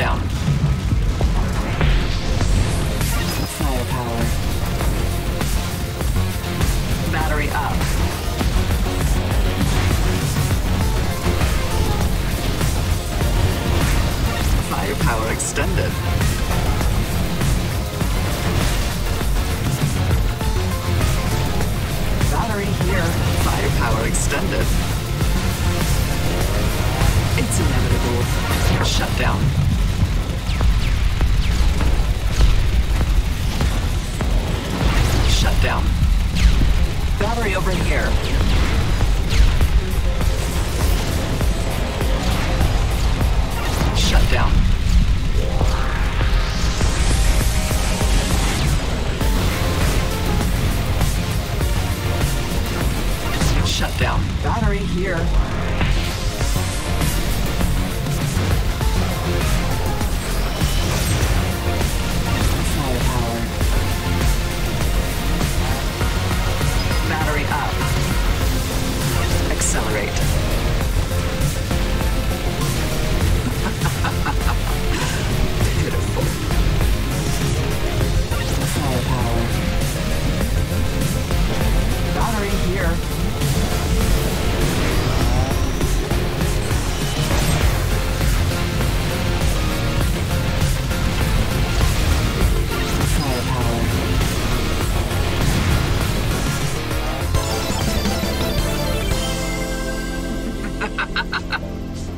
down. Firepower. Battery up. Firepower extended. Battery here. Firepower extended. It's inevitable. Shut down. Down. Battery over here. Shut down. Shut down. Battery here. ハハハハ!